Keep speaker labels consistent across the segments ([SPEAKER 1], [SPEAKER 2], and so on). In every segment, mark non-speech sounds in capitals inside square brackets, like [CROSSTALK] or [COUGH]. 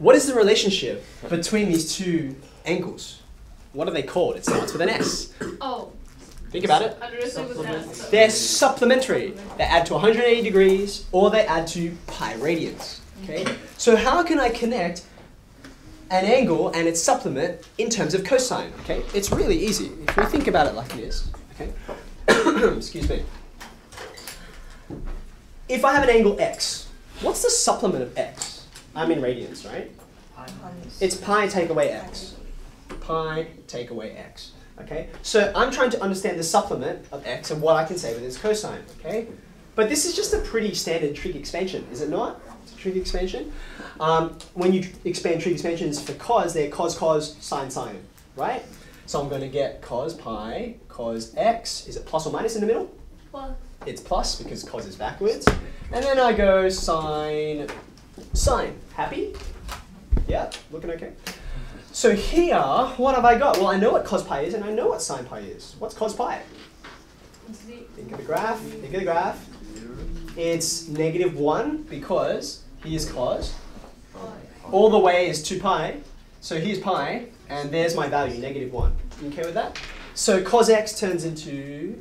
[SPEAKER 1] what is the relationship between these two angles? What are they called? It starts with an S.
[SPEAKER 2] Oh,
[SPEAKER 1] Think about it.
[SPEAKER 2] I don't know what that
[SPEAKER 1] They're supplementary. They add to 180 degrees or they add to pi radians. Okay? So how can I connect an angle and its supplement in terms of cosine? Okay? It's really easy. If we think about it like this, okay? [COUGHS] Excuse me. If I have an angle x, what's the supplement of x? I'm in radians, right? It's pi take away x. Pi take away x. Okay, so I'm trying to understand the supplement of x and what I can say with its cosine. Okay, but this is just a pretty standard trig expansion, is it not? It's a trig expansion. Um, when you expand trig expansions for cos, they're cos cos sine sine, right? So I'm going to get cos pi cos x. Is it plus or minus in the middle?
[SPEAKER 2] Well,
[SPEAKER 1] It's plus because cos is backwards, and then I go sine sine. Happy? Yeah, looking okay. So here, what have I got? Well, I know what cos pi is, and I know what sine pi is. What's cos pi? Think of the graph. Think of the graph. It's negative 1 because here's cos. All the way is 2 pi. So here's pi, and there's my value, negative 1. You okay with that? So cos x turns into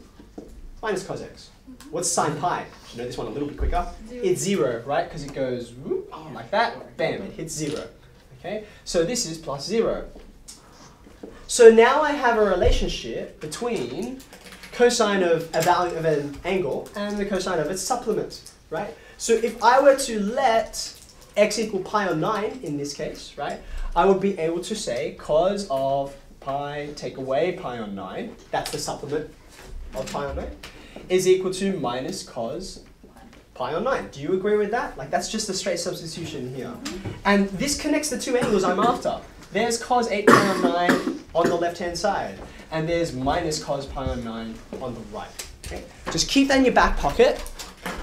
[SPEAKER 1] minus cos x. Mm-hmm. What's sine pi? You know this one a little bit quicker.
[SPEAKER 2] Zero.
[SPEAKER 1] It's 0, right? Because it goes whoop, like that. Bam, it hits 0. Okay? So this is plus 0. So now I have a relationship between cosine of a value of an angle and the cosine of its supplement, right? So if I were to let x equal pi on 9 in this case, right, I would be able to say cos of pi take away pi on 9, that's the supplement of pi on 9, is equal to minus cos pi on 9. Do you agree with that? Like that's just a straight substitution here. And this connects the two angles I'm after. There's cos 8 pi on 9 on the left hand side, and there's minus cos pi on 9 on the right. Okay? Just keep that in your back pocket.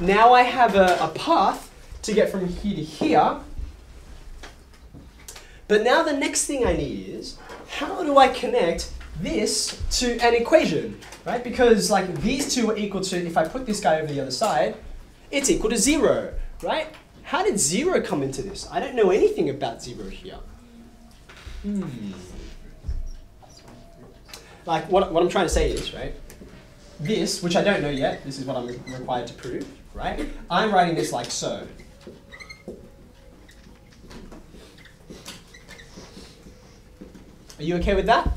[SPEAKER 1] Now I have a, a path to get from here to here. But now the next thing I need is how do I connect this to an equation, right? Because like these two are equal to, if I put this guy over the other side, it's equal to zero, right? How did zero come into this? I don't know anything about zero here. Hmm. Like what, what I'm trying to say is, right? This, which I don't know yet, this is what I'm required to prove, right? I'm writing this like so. Are you okay with that?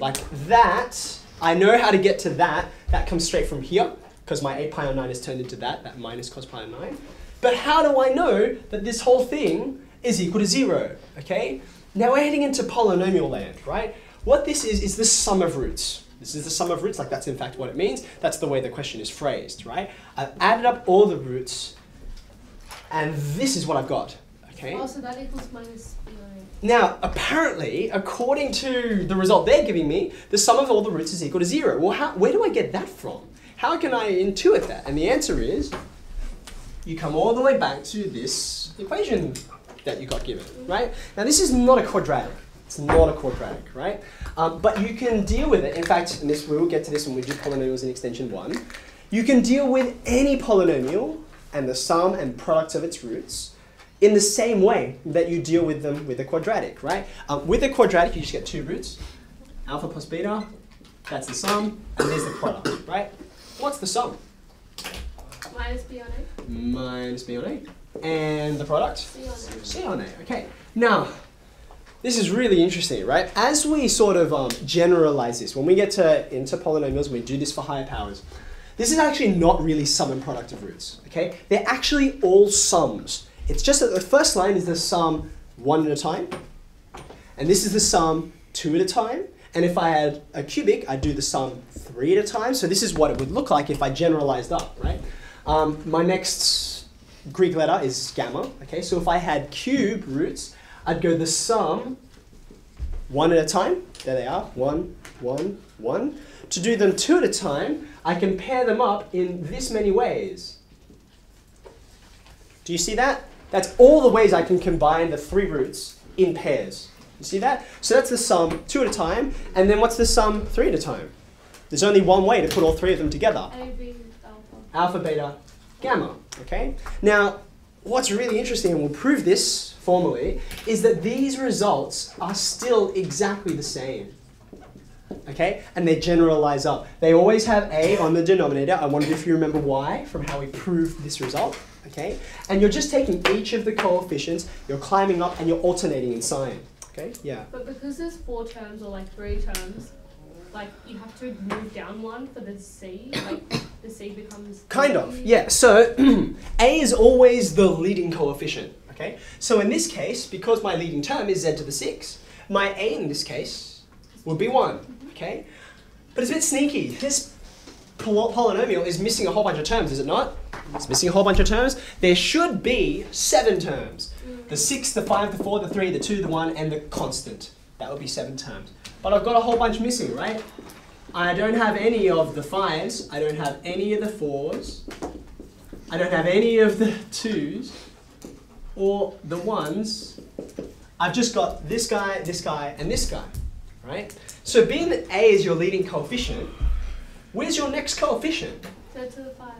[SPEAKER 1] Like that, I know how to get to that. That comes straight from here, because my 8 pi on 9 is turned into that, that minus cos pi on 9. But how do I know that this whole thing is equal to 0? Okay? Now we're heading into polynomial land, right? What this is, is the sum of roots. This is the sum of roots, like that's in fact what it means. That's the way the question is phrased, right? I've added up all the roots, and this is what I've got, okay?
[SPEAKER 2] Also, that equals minus nine.
[SPEAKER 1] Now, apparently, according to the result they're giving me, the sum of all the roots is equal to zero. Well, how, where do I get that from? How can I intuit that? And the answer is, you come all the way back to this equation that you got given, right? Now, this is not a quadratic. It's not a quadratic, right? Um, but you can deal with it. In fact, and this we will get to this when we do polynomials in extension one. You can deal with any polynomial and the sum and product of its roots in the same way that you deal with them with a quadratic, right? Um, with a quadratic, you just get two roots, alpha plus beta, that's the sum, and there's the product, right? What's the sum?
[SPEAKER 2] Minus b on a.
[SPEAKER 1] Minus b on a. And the product?
[SPEAKER 2] C on a.
[SPEAKER 1] C on A. Okay. Now, this is really interesting, right? As we sort of um, generalize this, when we get to into polynomials, we do this for higher powers. This is actually not really sum and product of roots. Okay, they're actually all sums. It's just that the first line is the sum one at a time, and this is the sum two at a time. And if I had a cubic, I'd do the sum three at a time. So this is what it would look like if I generalized up, right? Um, my next Greek letter is gamma. Okay, so if I had cube roots, I'd go the sum one at a time. There they are. One, one, one. To do them two at a time, I can pair them up in this many ways. Do you see that? That's all the ways I can combine the three roots in pairs. You see that? So that's the sum two at a time. And then what's the sum three at a time? There's only one way to put all three of them together
[SPEAKER 2] A, B, alpha.
[SPEAKER 1] alpha, beta, gamma. Okay? Now, what's really interesting, and we'll prove this formally, is that these results are still exactly the same. Okay? And they generalize up. They always have a on the denominator. I wonder if you remember why from how we proved this result. Okay? And you're just taking each of the coefficients, you're climbing up, and you're alternating in sign. Okay? Yeah.
[SPEAKER 2] But because there's four terms or like three terms, like you have to move down one for the C. Like the C becomes.
[SPEAKER 1] Kind of, yeah. So [CLEARS THROAT] a is always the leading coefficient. Okay. So in this case, because my leading term is z to the six, my a in this case would be one. Okay. But it's a bit sneaky. This poly- polynomial is missing a whole bunch of terms, is it not? It's missing a whole bunch of terms. There should be seven terms. The six, the five, the four, the three, the two, the one, and the constant. That would be seven terms. But I've got a whole bunch missing, right? I don't have any of the fives. I don't have any of the fours. I don't have any of the twos or the ones. I've just got this guy, this guy, and this guy, right? So being that A is your leading coefficient, where's your next coefficient?
[SPEAKER 2] To the five.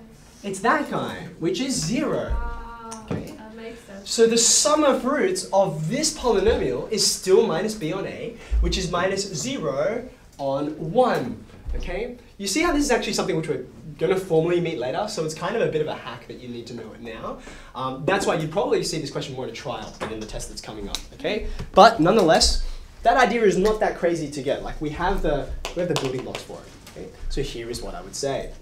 [SPEAKER 1] It's that guy, which is zero.
[SPEAKER 2] Ah,
[SPEAKER 1] Okay.
[SPEAKER 2] that makes sense.
[SPEAKER 1] So the sum of roots of this polynomial is still minus b on a, which is minus 0 on 1. Okay? You see how this is actually something which we're going to formally meet later, so it's kind of a bit of a hack that you need to know it now. Um, that's why you'd probably see this question more in a trial than in the test that's coming up. Okay? But nonetheless, that idea is not that crazy to get. Like we have the we have the building blocks for it. Okay? So here is what I would say.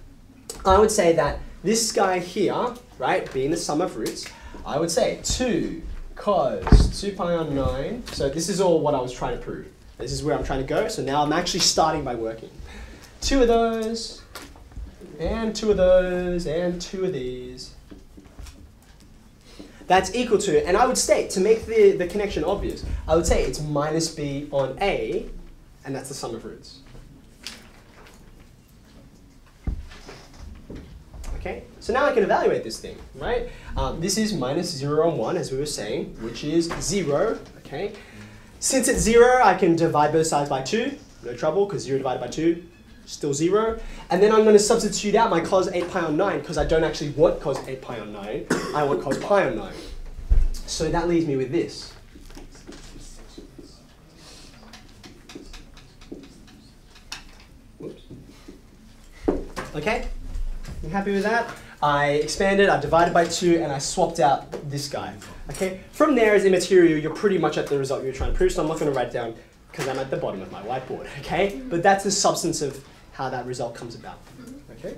[SPEAKER 1] I would say that this guy here, right, being the sum of roots, I would say 2 cos 2 pi on 9. So this is all what I was trying to prove. This is where I'm trying to go. So now I'm actually starting by working. Two of those, and two of those, and two of these. That's equal to, and I would state, to make the, the connection obvious, I would say it's minus b on a, and that's the sum of roots. Okay, so now I can evaluate this thing, right? Um, this is minus 0 and 1, as we were saying, which is 0, okay? Since it's 0, I can divide both sides by 2, no trouble, because 0 divided by 2, still 0. And then I'm going to substitute out my cos 8 pi on 9, because I don't actually want cos 8 pi on 9, I want cos pi on 9. So that leaves me with this. Okay? You happy with that? I expanded, I divided by 2, and I swapped out this guy. Okay? From there, as immaterial, you're pretty much at the result you're trying to prove, so I'm not going to write down because I'm at the bottom of my whiteboard. Okay? But that's the substance of how that result comes about. Mm-hmm. Okay?